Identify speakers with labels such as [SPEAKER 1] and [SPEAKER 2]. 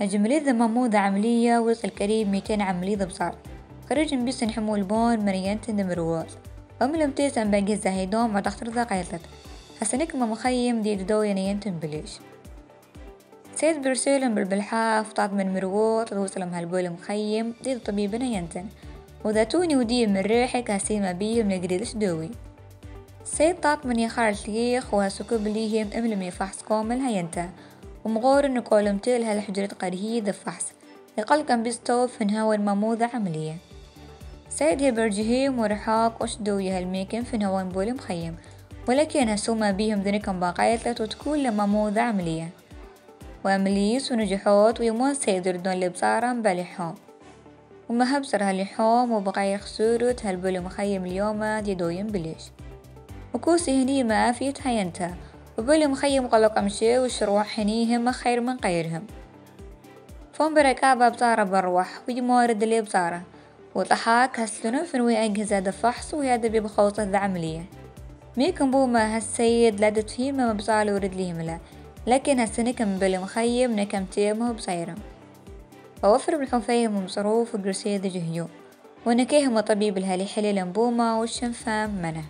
[SPEAKER 1] الجملية مموذة عملية وصل قريب ميتين عملية بصار خرج بيسن حمول بون مريان تندمرواز. أملم تيسن باقي زاهيدون ما تختار ذا قيلت حسنك ما مخيم دي دو ينين بليش سيد برسولم بالبلحاف طعط من مروات توصلم هالبول مخيم دي طبيبنا ينتن وذاتوني ودي من ريحك هسيما بيهم لقريدش دوي سيد طاط من ليخ وهسكو بليهم املم يفحص كامل هينتا. ومغور انو كولمتيل هالحجرة قرهي فحص. يقل كان بيستوف هوا المموذة عملية سيد هبرجهيم ورحاق أشدو يهالميكن هوا بول مخيم. ولكن هسوما بيهم ذنكم باقايتلت وتكون لمموذة عملية وعمليس ونجحوت ويمون سيد يردون لبصارم بالحوم وما هبصر هالحوم وبقايا خسورت هالبول مخيم اليوم يدوين بليش. وكوسي هني ما فيت هينتا. وبولي مخيم قلق أمشي وشروح هنيهم خير من غيرهم. فون بركابة بصارة بروح ويمورد اللي بصارة وضحاك هسلنا فنوي أجهزة الفحص وهذا ببخوصة العملية ميكن بوما هالسيد لا تفهيم بصالة ورد ليهم لا. لكن هالسنكم بالمخيم نكم تيمه بصيرم ووفر بالحفيهم ومصروف وقرسيد جهيو. ونكيهم طبيب الهالي حلي لنبوما والشنفام منه.